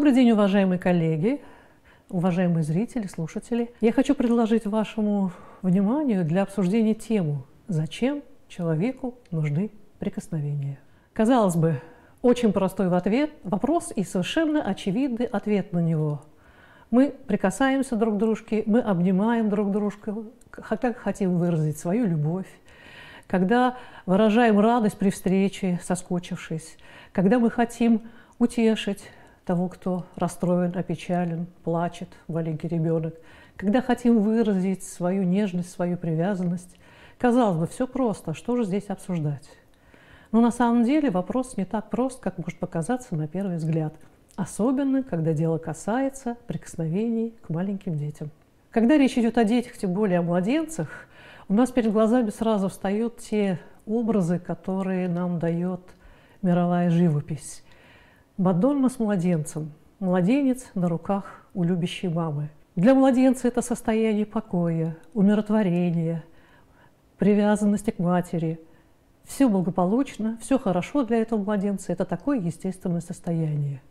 Добрый день, уважаемые коллеги, уважаемые зрители, слушатели. Я хочу предложить вашему вниманию для обсуждения тему «Зачем человеку нужны прикосновения?». Казалось бы, очень простой в ответ вопрос и совершенно очевидный ответ на него. Мы прикасаемся друг к дружке, мы обнимаем друг дружку, когда хотим выразить свою любовь, когда выражаем радость при встрече, соскочившись, когда мы хотим утешить того, кто расстроен, опечален, плачет, маленький ребенок, когда хотим выразить свою нежность, свою привязанность. Казалось бы, все просто, что же здесь обсуждать? Но на самом деле вопрос не так прост, как может показаться на первый взгляд, особенно когда дело касается прикосновений к маленьким детям. Когда речь идет о детях, тем более о младенцах, у нас перед глазами сразу встают те образы, которые нам дает мировая живопись. Мадонна с младенцем, младенец на руках у любящей мамы. Для младенца это состояние покоя, умиротворения, привязанности к матери. Все благополучно, все хорошо для этого младенца. Это такое естественное состояние.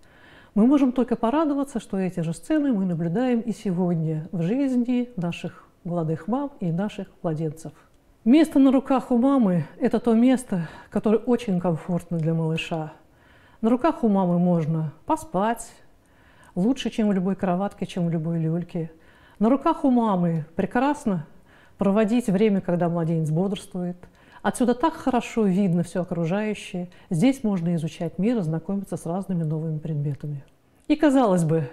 Мы можем только порадоваться, что эти же сцены мы наблюдаем и сегодня в жизни наших молодых мам и наших младенцев. Место на руках у мамы – это то место, которое очень комфортно для малыша. На руках у мамы можно поспать, лучше, чем в любой кроватке, чем в любой люльке. На руках у мамы прекрасно проводить время, когда младенец бодрствует. Отсюда так хорошо видно все окружающее. Здесь можно изучать мир и знакомиться с разными новыми предметами. И казалось бы,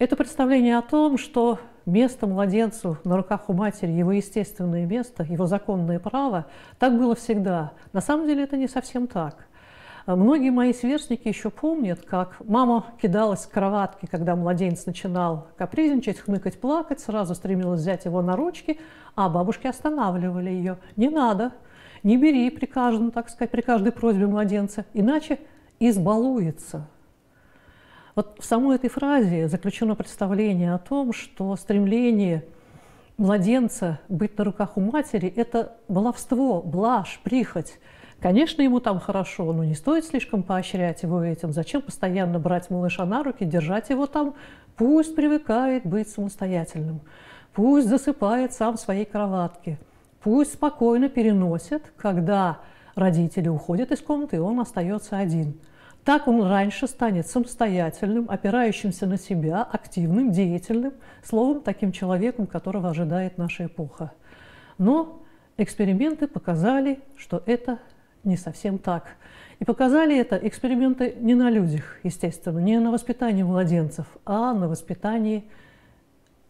это представление о том, что место младенцу на руках у матери, его естественное место, его законное право, так было всегда. На самом деле это не совсем так. А многие мои сверстники еще помнят, как мама кидалась в кроватке, когда младенец начинал капризничать, хныкать, плакать, сразу стремилась взять его на ручки, а бабушки останавливали ее. Не надо, не бери при каждом, так сказать, при каждой просьбе младенца, иначе избалуется – вот в самой этой фразе заключено представление о том, что стремление младенца быть на руках у матери – это баловство, блажь, прихоть. Конечно, ему там хорошо, но не стоит слишком поощрять его этим. Зачем постоянно брать малыша на руки, держать его там? Пусть привыкает быть самостоятельным. Пусть засыпает сам в своей кроватке. Пусть спокойно переносит, когда родители уходят из комнаты, и он остается один – так он раньше станет самостоятельным, опирающимся на себя, активным, деятельным, словом, таким человеком, которого ожидает наша эпоха. Но эксперименты показали, что это не совсем так. И показали это эксперименты не на людях, естественно, не на воспитании младенцев, а на воспитании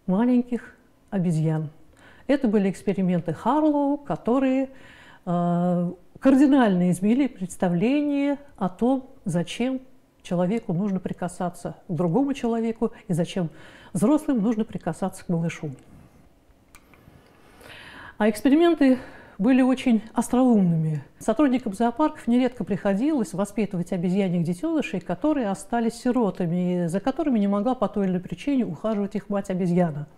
маленьких обезьян. Это были эксперименты Харлоу, которые э, кардинально изменили представление о том, зачем человеку нужно прикасаться к другому человеку и зачем взрослым нужно прикасаться к малышу. А эксперименты были очень остроумными. Сотрудникам зоопарков нередко приходилось воспитывать обезьяньих детенышей, которые остались сиротами, за которыми не могла по той или иной причине ухаживать их мать-обезьяна.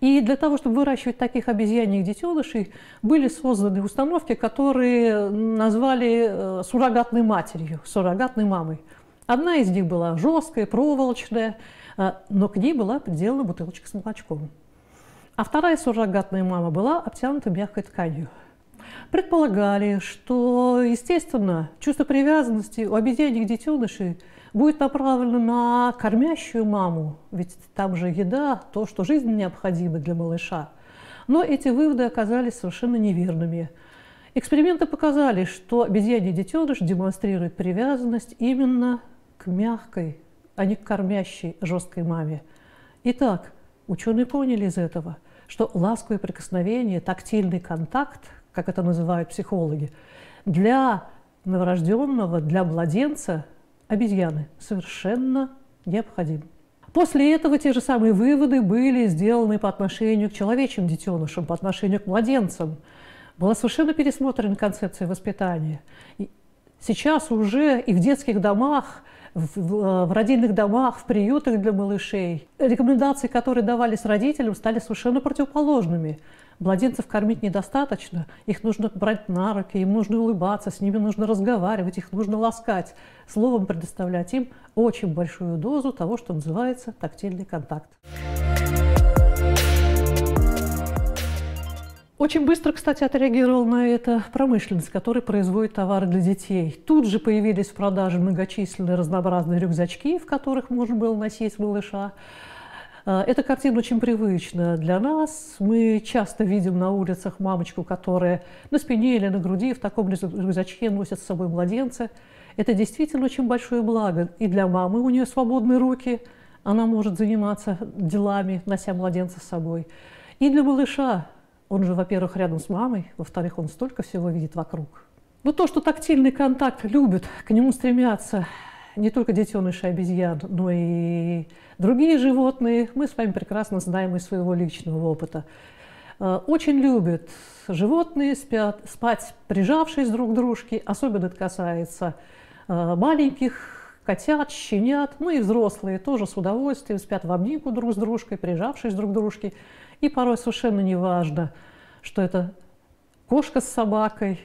И для того, чтобы выращивать таких обезьяньих детенышей, были созданы установки, которые назвали э, суррогатной матерью, суррогатной мамой. Одна из них была жесткая, проволочная, э, но к ней была приделана бутылочка с молочком. А вторая суррогатная мама была обтянута мягкой тканью. Предполагали, что, естественно, чувство привязанности у обезьяньих детенышей – будет направлена на кормящую маму, ведь там же еда, то, что жизненно необходимо для малыша. Но эти выводы оказались совершенно неверными. Эксперименты показали, что обезьяний детеныш демонстрирует привязанность именно к мягкой, а не к кормящей жесткой маме. Итак, ученые поняли из этого, что ласковое прикосновение, тактильный контакт, как это называют психологи, для новорожденного, для младенца обезьяны совершенно необходим. После этого те же самые выводы были сделаны по отношению к человечьим детенышам, по отношению к младенцам. Была совершенно пересмотрена концепция воспитания. И сейчас уже и в детских домах в, в, в родильных домах, в приютах для малышей. Рекомендации, которые давались родителям, стали совершенно противоположными. Младенцев кормить недостаточно, их нужно брать на руки, им нужно улыбаться, с ними нужно разговаривать, их нужно ласкать. Словом, предоставлять им очень большую дозу того, что называется тактильный контакт. Очень быстро, кстати, отреагировал на это промышленность, которая производит товары для детей. Тут же появились в продаже многочисленные разнообразные рюкзачки, в которых можно было носить малыша. А, эта картина очень привычна для нас. Мы часто видим на улицах мамочку, которая на спине или на груди в таком рюкзачке носит с собой младенца. Это действительно очень большое благо. И для мамы у нее свободные руки, она может заниматься делами, нося младенца с собой. И для малыша, он же, во-первых, рядом с мамой, во-вторых, он столько всего видит вокруг. Но то, что тактильный контакт любят, к нему стремятся не только детеныши обезьян, но и другие животные, мы с вами прекрасно знаем из своего личного опыта. Э, очень любят животные спят, спать, прижавшись друг к дружке, особенно это касается э, маленьких котят, щенят, ну и взрослые тоже с удовольствием спят в обнимку друг с дружкой, прижавшись друг к дружке. И порой совершенно не важно, что это кошка с собакой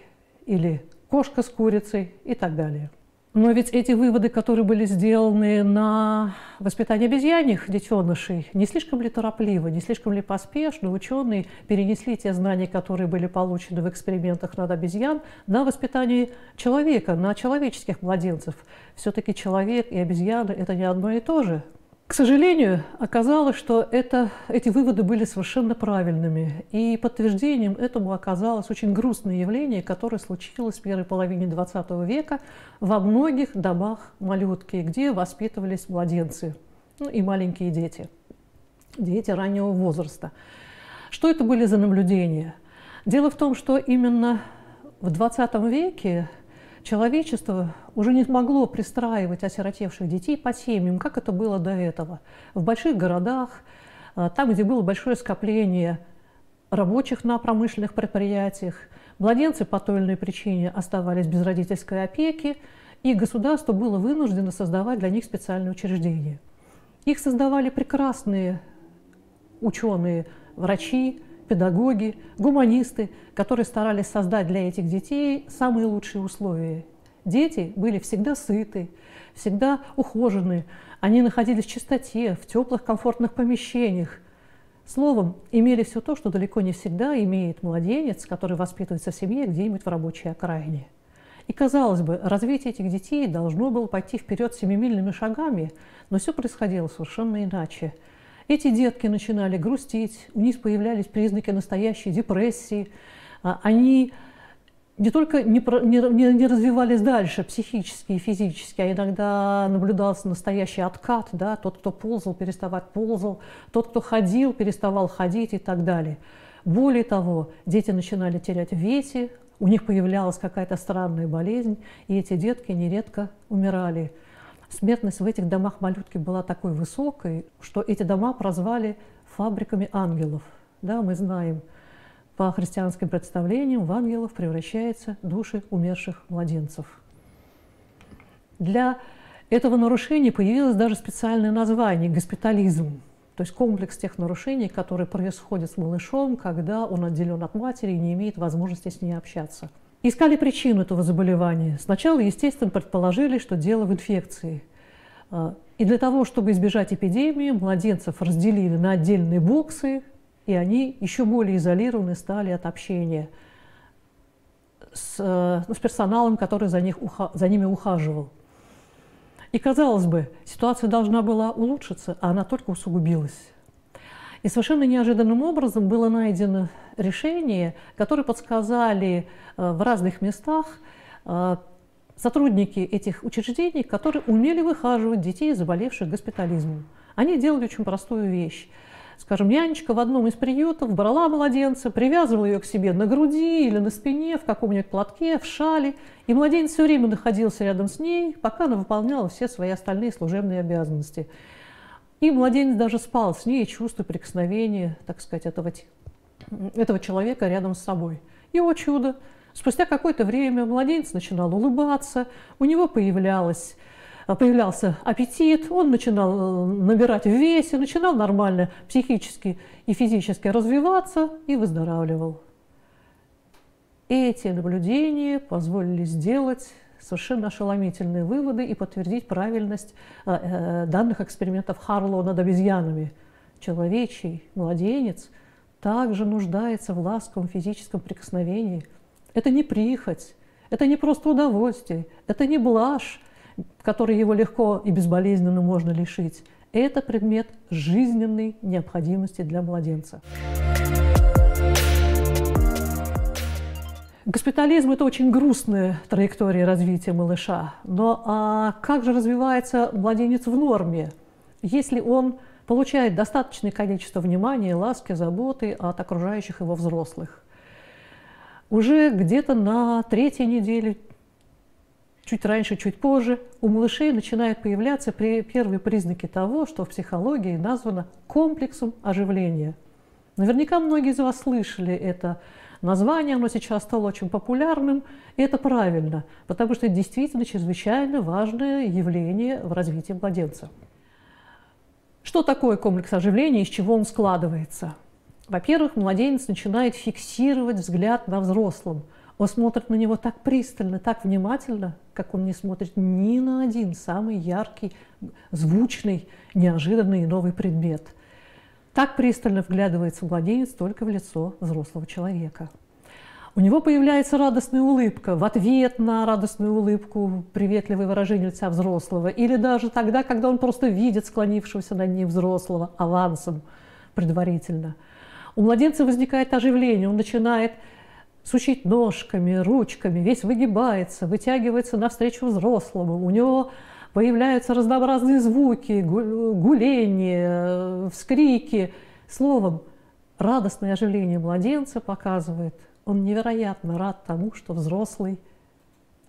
или кошка с курицей и так далее. Но ведь эти выводы, которые были сделаны на воспитании обезьяньих детенышей, не слишком ли торопливо, не слишком ли поспешно ученые перенесли те знания, которые были получены в экспериментах над обезьян, на воспитание человека, на человеческих младенцев. Все-таки человек и обезьяны – это не одно и то же. К сожалению, оказалось, что это, эти выводы были совершенно правильными. И подтверждением этому оказалось очень грустное явление, которое случилось в первой половине XX века во многих домах малютки, где воспитывались младенцы ну, и маленькие дети, дети раннего возраста. Что это были за наблюдения? Дело в том, что именно в XX веке Человечество уже не смогло пристраивать осиротевших детей по семьям, как это было до этого. В больших городах, а, там, где было большое скопление рабочих на промышленных предприятиях, младенцы по той или иной причине оставались без родительской опеки, и государство было вынуждено создавать для них специальные учреждения. Их создавали прекрасные ученые, врачи, педагоги, гуманисты, которые старались создать для этих детей самые лучшие условия. Дети были всегда сыты, всегда ухожены, они находились в чистоте, в теплых, комфортных помещениях. Словом, имели все то, что далеко не всегда имеет младенец, который воспитывается в семье где-нибудь в рабочей окраине. И, казалось бы, развитие этих детей должно было пойти вперед семимильными шагами, но все происходило совершенно иначе – эти детки начинали грустить, у них появлялись признаки настоящей депрессии. А, они не только не, не, не развивались дальше психически и физически, а иногда наблюдался настоящий откат, да, тот, кто ползал, переставать ползал, тот, кто ходил, переставал ходить и так далее. Более того, дети начинали терять в весе, у них появлялась какая-то странная болезнь, и эти детки нередко умирали. Смертность в этих домах малютки была такой высокой, что эти дома прозвали фабриками ангелов. Да, мы знаем, по христианским представлениям в ангелов превращаются души умерших младенцев. Для этого нарушения появилось даже специальное название – госпитализм. То есть комплекс тех нарушений, которые происходят с малышом, когда он отделен от матери и не имеет возможности с ней общаться – Искали причину этого заболевания. Сначала, естественно, предположили, что дело в инфекции. А, и для того, чтобы избежать эпидемии, младенцев разделили на отдельные боксы, и они еще более изолированы стали от общения с, э, ну, с персоналом, который за, них, за ними ухаживал. И, казалось бы, ситуация должна была улучшиться, а она только усугубилась. И совершенно неожиданным образом было найдено решение, которое подсказали э, в разных местах э, сотрудники этих учреждений, которые умели выхаживать детей, заболевших госпитализмом. Они делали очень простую вещь. Скажем, нянечка в одном из приютов брала младенца, привязывала ее к себе на груди или на спине, в каком-нибудь платке, в шале, и младенец все время находился рядом с ней, пока она выполняла все свои остальные служебные обязанности. И младенец даже спал с ней, чувствуя прикосновение, так сказать, этого, этого человека рядом с собой. И, о чудо, спустя какое-то время младенец начинал улыбаться, у него появлялась появлялся аппетит, он начинал набирать в весе, начинал нормально психически и физически развиваться и выздоравливал. Эти наблюдения позволили сделать совершенно ошеломительные выводы и подтвердить правильность данных экспериментов Харлоу над обезьянами. Человечий младенец также нуждается в ласковом физическом прикосновении. Это не прихоть, это не просто удовольствие, это не блажь, которой его легко и безболезненно можно лишить. Это предмет жизненной необходимости для младенца. Госпитализм – это очень грустная траектория развития малыша. Но а как же развивается младенец в норме, если он получает достаточное количество внимания, ласки, заботы от окружающих его взрослых? Уже где-то на третьей неделе, чуть раньше, чуть позже, у малышей начинают появляться первые признаки того, что в психологии названо комплексом оживления. Наверняка многие из вас слышали это название, оно сейчас стало очень популярным, и это правильно, потому что это действительно чрезвычайно важное явление в развитии младенца. Что такое комплекс оживления, из чего он складывается? Во-первых, младенец начинает фиксировать взгляд на взрослом. Он смотрит на него так пристально, так внимательно, как он не смотрит ни на один самый яркий, звучный, неожиданный и новый предмет. Так пристально вглядывается младенец только в лицо взрослого человека. У него появляется радостная улыбка в ответ на радостную улыбку, приветливое выражение лица взрослого, или даже тогда, когда он просто видит склонившегося над ним взрослого авансом предварительно – у младенца возникает оживление, он начинает сучить ножками, ручками, весь выгибается, вытягивается навстречу взрослому. У него появляются разнообразные звуки, гуление, вскрики. Словом, радостное оживление младенца показывает, он невероятно рад тому, что взрослый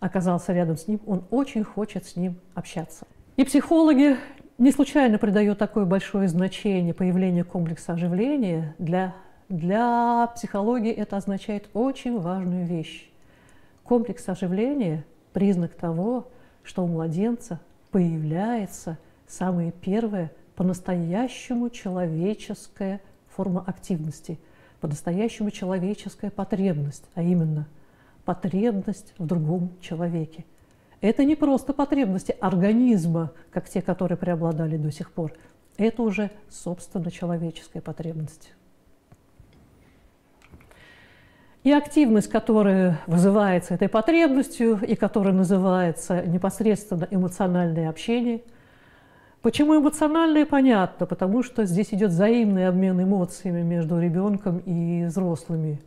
оказался рядом с ним, он очень хочет с ним общаться. И психологи не случайно придает такое большое значение появлению комплекса оживления. Для, для психологии это означает очень важную вещь. Комплекс оживления – признак того, что у младенца появляется самая первая по-настоящему человеческая форма активности, по-настоящему человеческая потребность, а именно потребность в другом человеке – это не просто потребности организма, как те, которые преобладали до сих пор. Это уже, собственно, человеческая потребность. И активность, которая вызывается этой потребностью и которая называется непосредственно эмоциональное общение. Почему эмоциональное, понятно, потому что здесь идет взаимный обмен эмоциями между ребенком и взрослыми.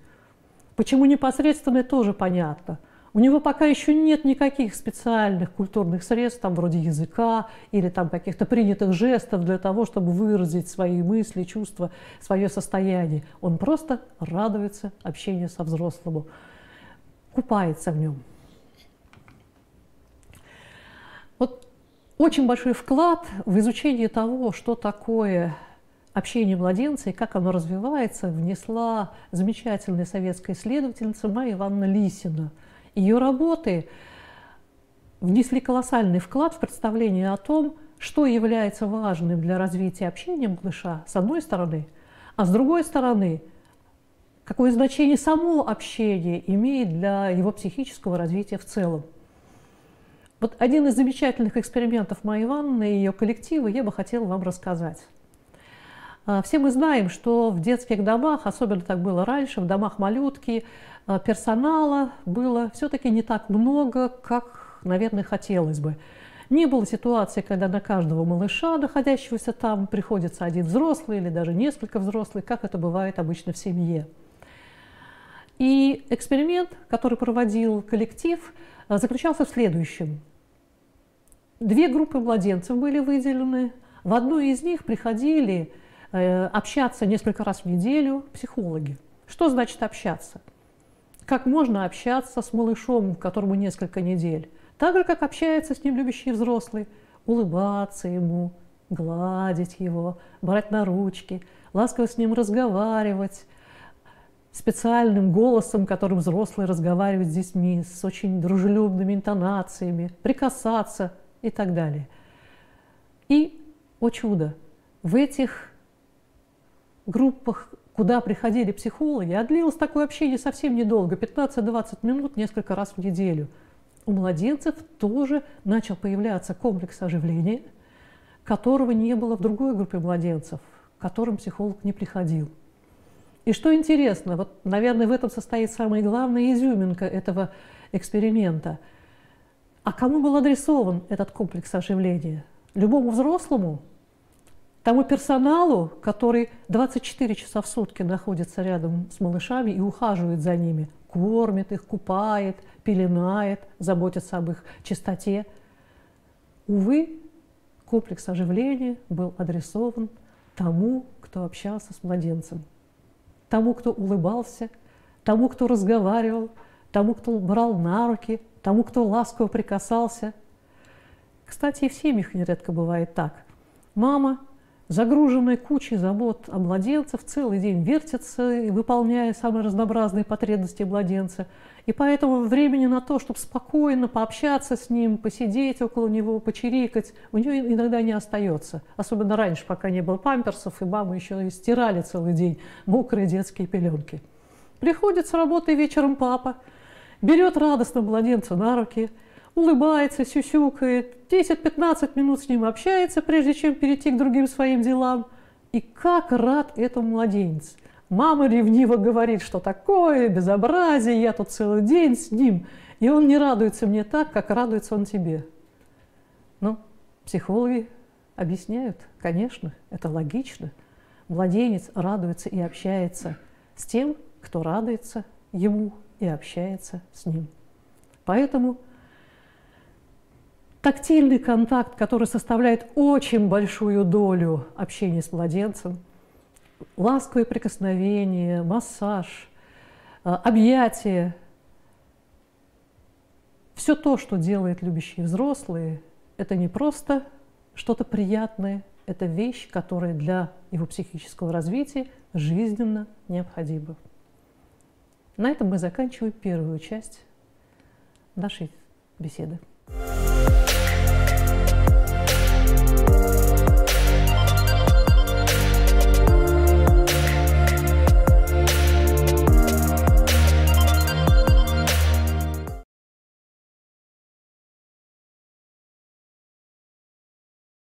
Почему непосредственное, тоже понятно – у него пока еще нет никаких специальных культурных средств, там вроде языка или там каких-то принятых жестов для того, чтобы выразить свои мысли, чувства, свое состояние. Он просто радуется общению со взрослым, купается в нем. Вот очень большой вклад в изучение того, что такое общение младенца и как оно развивается, внесла замечательная советская исследовательница Майя Ивановна Лисина – ее работы внесли колоссальный вклад в представление о том, что является важным для развития общения малыша, с одной стороны, а с другой стороны, какое значение само общение имеет для его психического развития в целом. Вот один из замечательных экспериментов Майи Ивановны и ее коллектива я бы хотела вам рассказать. А, все мы знаем, что в детских домах, особенно так было раньше, в домах малютки, а, персонала было все-таки не так много, как, наверное, хотелось бы. Не было ситуации, когда на каждого малыша, находящегося там, приходится один взрослый или даже несколько взрослых, как это бывает обычно в семье. И эксперимент, который проводил коллектив, а, заключался в следующем. Две группы младенцев были выделены. В одну из них приходили общаться несколько раз в неделю психологи. Что значит общаться? как можно общаться с малышом, которому несколько недель. Так же, как общается с ним любящий взрослый. Улыбаться ему, гладить его, брать на ручки, ласково с ним разговаривать, специальным голосом, которым взрослые разговаривают с детьми, с очень дружелюбными интонациями, прикасаться и так далее. И, о чудо, в этих группах, куда приходили психологи, а длилось такое общение совсем недолго, 15-20 минут несколько раз в неделю, у младенцев тоже начал появляться комплекс оживления, которого не было в другой группе младенцев, к которым психолог не приходил. И что интересно, вот, наверное, в этом состоит самая главная изюминка этого эксперимента. А кому был адресован этот комплекс оживления? Любому взрослому? Тому персоналу, который 24 часа в сутки находится рядом с малышами и ухаживает за ними, кормит их, купает, пеленает, заботится об их чистоте. Увы, комплекс оживления был адресован тому, кто общался с младенцем, тому, кто улыбался, тому, кто разговаривал, тому, кто брал на руки, тому, кто ласково прикасался. Кстати, и в семьях нередко бывает так. Мама загруженная кучей забот о младенцах, целый день вертится, выполняя самые разнообразные потребности младенца. И поэтому времени на то, чтобы спокойно пообщаться с ним, посидеть около него, почирикать, у нее иногда не остается. Особенно раньше, пока не было памперсов, и мамы еще и стирали целый день мокрые детские пеленки. Приходит с работы вечером папа, берет радостно младенца на руки – улыбается, сюсюкает, 10-15 минут с ним общается, прежде чем перейти к другим своим делам. И как рад этому младенец. Мама ревниво говорит, что такое безобразие, я тут целый день с ним. И он не радуется мне так, как радуется он тебе. Ну, психологи объясняют, конечно, это логично. Младенец радуется и общается с тем, кто радуется ему и общается с ним. Поэтому Тактильный контакт, который составляет очень большую долю общения с младенцем, ласковые прикосновения, массаж, э, объятия, все то, что делают любящие взрослые, это не просто что-то приятное, это вещь, которая для его психического развития жизненно необходима. На этом мы заканчиваем первую часть нашей беседы.